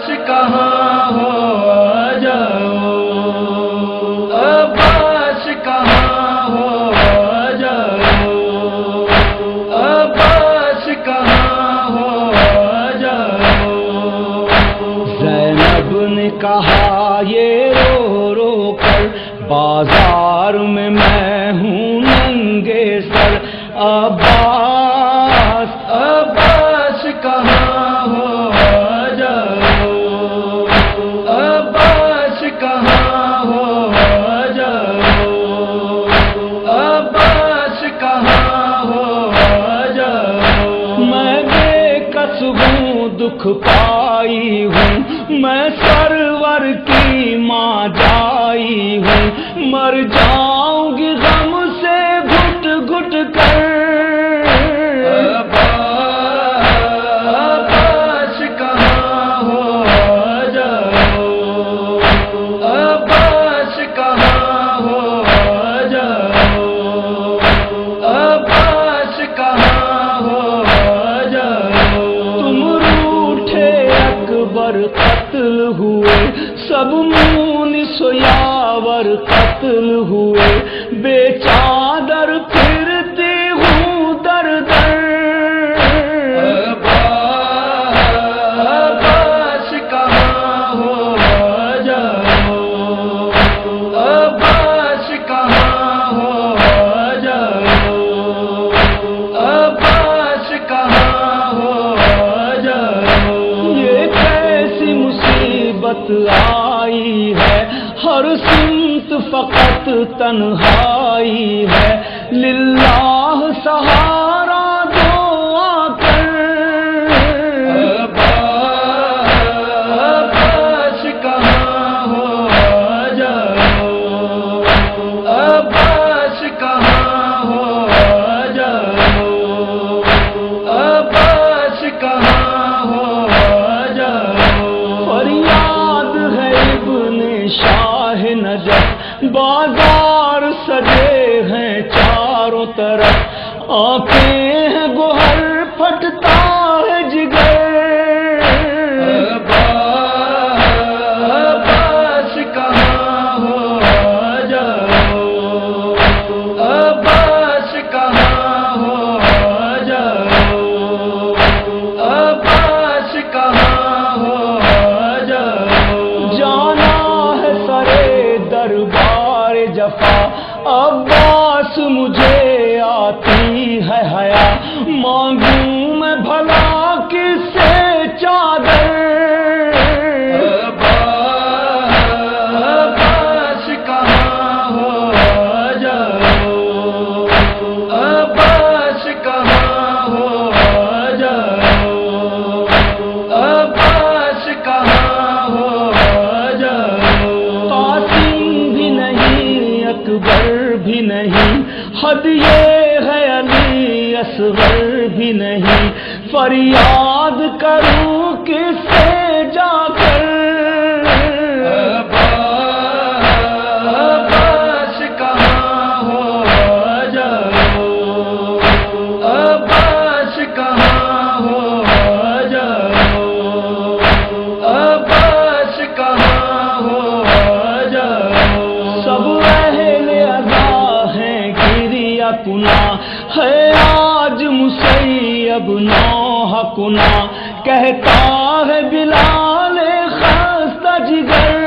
عباس کہاں ہو جاؤ؟ عباس کہاں ہو جاؤ؟ عباس کہاں ہو جاؤ؟ زینب نے کہا، یہ رو رو کر بازار میں میں ہوں ننگے سر عباس عباس۔ بے ہوں دکھ پائی ہوں۔ میں سرور کی ماں جائی ہوں۔ مر جاؤں گی غم سے گھٹ گھٹ کر۔ اکبر قتل ہوئے سب مون سیاور قتل ہوئے۔ بے چادر پھر مصیبت آئی ہے ہر سمت فقط تنہائی ہے۔ للہ سہارا بازار سجے ہیں چاروں طرف آنکھیں ہیں گوہر پھٹتا ہے جگر۔ جفا عباس مجھے آتی ہے حیا مانگوں میں بھلا اکبر بھی نہیں، حد یہ ہے علی اصغر بھی نہیں۔ فریاد کروں کس سے جا ہے آج مسیب نوح کنا کہتا ہے بلال خستہ جگر